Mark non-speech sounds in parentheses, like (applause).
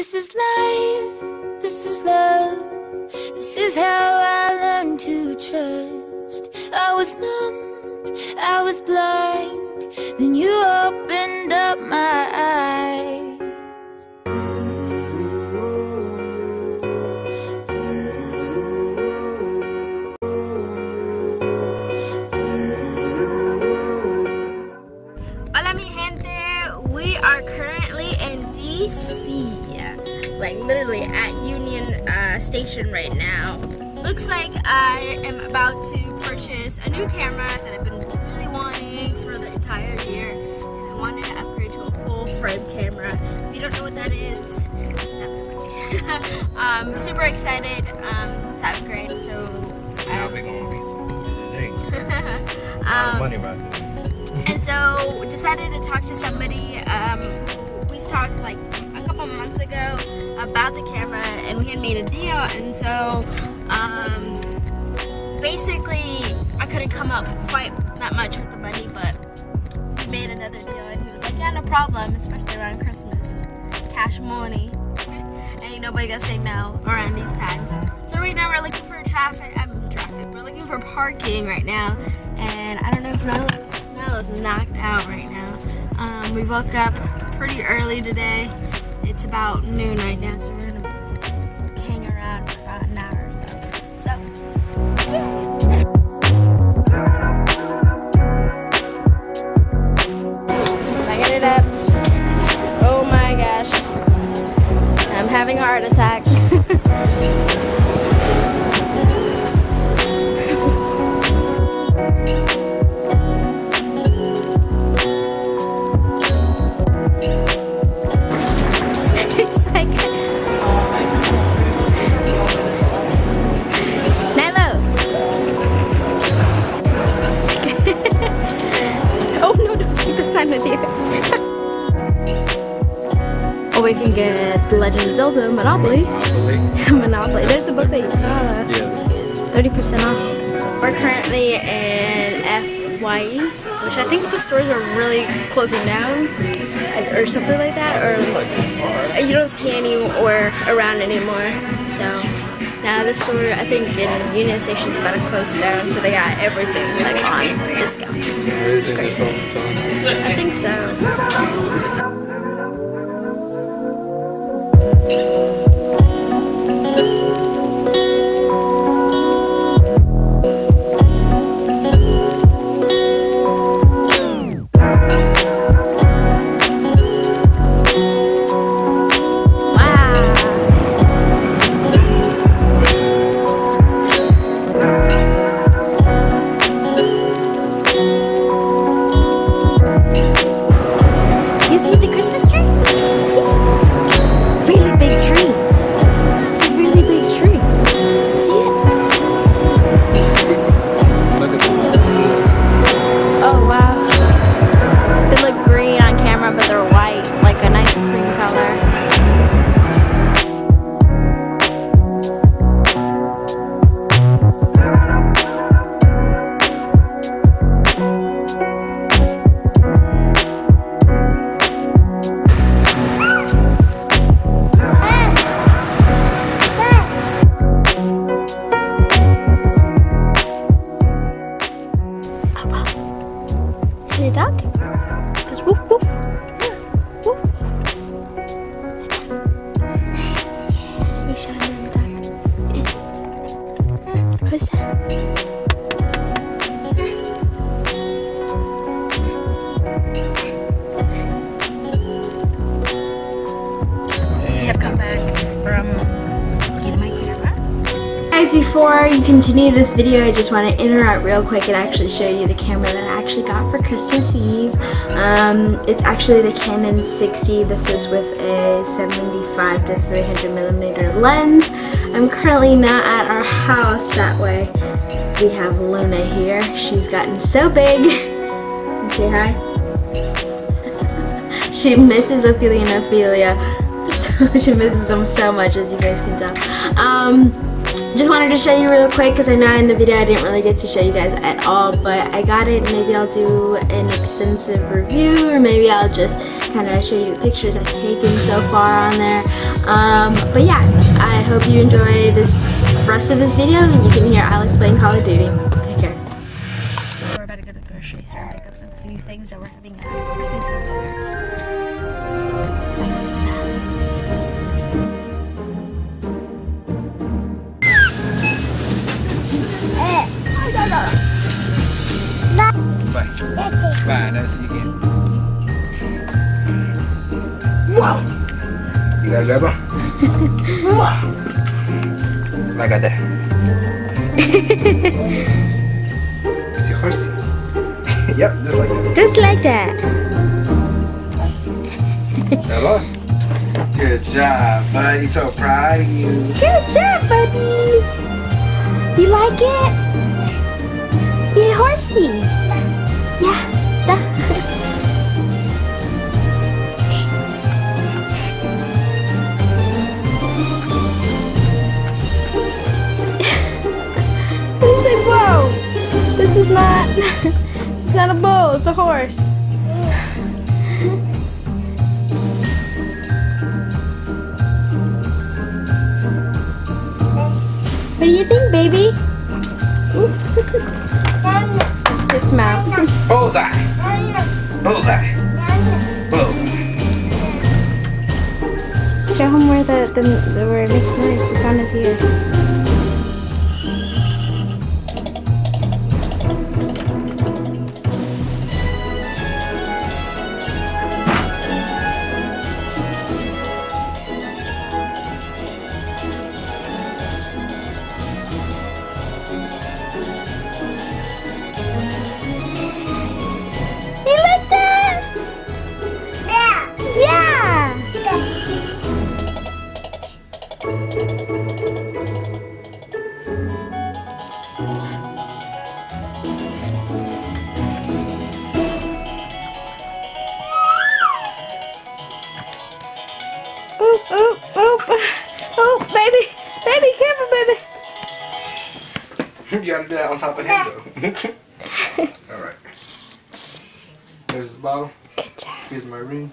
This is life, this is love, this is how I learned to trust. I was numb, I was blind, then you opened up my eyes. Hola mi gente, we are currently in DC, like literally at Union uh, Station right now. Looks like I am about to purchase a new camera that I've been really wanting for the entire year. And I wanted to upgrade to a full frame camera. If you don't know what that is, that's okay. (laughs) um, super excited um, to upgrade, so Now we gonna be some um, money about this. and so decided to talk to somebody um, we've talked like couple months ago about the camera and we had made a deal and so um, basically I couldn't come up quite that much with the money but we made another deal and he was like yeah no problem especially around Christmas cash money (laughs) ain't nobody gonna say no around these times so right now we're looking for traffic I'm traffic we're looking for parking right now and I don't know if Nyla's, Nyla's knocked out right now. Um, we woke up pretty early today. It's about noon right now, so we're gonna get The Legend of Zelda Monopoly. Monopoly. (laughs) There's the book that you saw. Uh, yeah. 30% off. We're currently in FYE, which I think the stores are really closing down, like, or something like that, or you don't see any or around anymore. So now the store, I think in Union Station is about to close down, so they got everything like on discount. It's crazy. I think so. Wow. Guys, before you continue this video, I just want to interrupt real quick and actually show you the camera that I actually got for Christmas Eve. Um, it's actually the Canon 6D. This is with a 75 to 300 millimeter lens. I'm currently not at our house that way. We have Luna here. She's gotten so big. (laughs) Say hi. (laughs) she misses Ophelia and Ophelia. (laughs) she misses them so much as you guys can tell. Um, just wanted to show you real quick because I know in the video I didn't really get to show you guys at all but I got it maybe I'll do an extensive review or maybe I'll just kind of show you the pictures I've taken so far on there. Um, but yeah, I hope you enjoy this rest of this video and you can hear Alex playing Call of Duty. Take care. We're about to go to the grocery store and pick up some few things that we're having at Christmas dinner. Bye. Bye. Never see you again. Wow. You got a grab her? like that. It's your horsey. (laughs) yep, just like that. Just like that. Hello. Good job, buddy. So proud of you. Good job, buddy. You like it? Yeah, horsey. Not a bull, it's a horse. What do you think, baby? This mouth. Bullseye. Bullseye. Bullseye. Show him where the, the, the where it makes noise. It's on his ear. Oop, oop, oop. Oop, baby. Baby, careful, baby. you gotta do that on top of him though. (laughs) Alright. There's the bottle. Good job. Here's my ring.